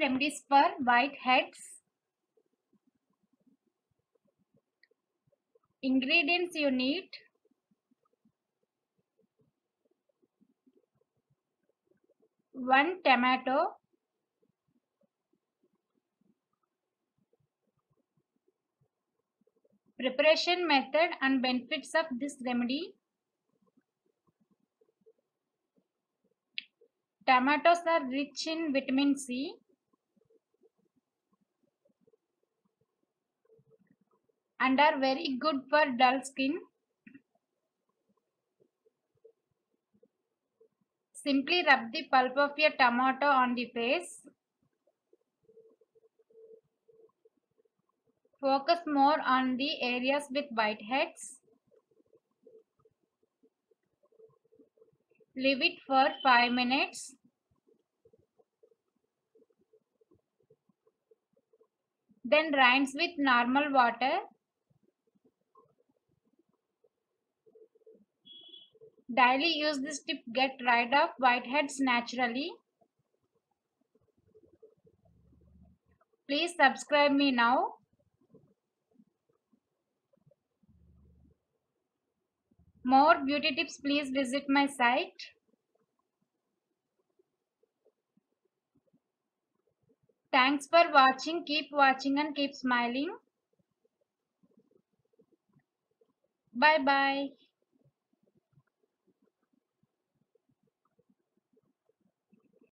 remedies for whiteheads. Ingredients you need one tomato, preparation method and benefits of this remedy. Tomatoes are rich in vitamin C. and are very good for dull skin. Simply rub the pulp of your tomato on the face. Focus more on the areas with whiteheads. Leave it for 5 minutes. Then rinse with normal water. Daily use this tip get rid of whiteheads naturally. Please subscribe me now. More beauty tips please visit my site. Thanks for watching. Keep watching and keep smiling. Bye bye.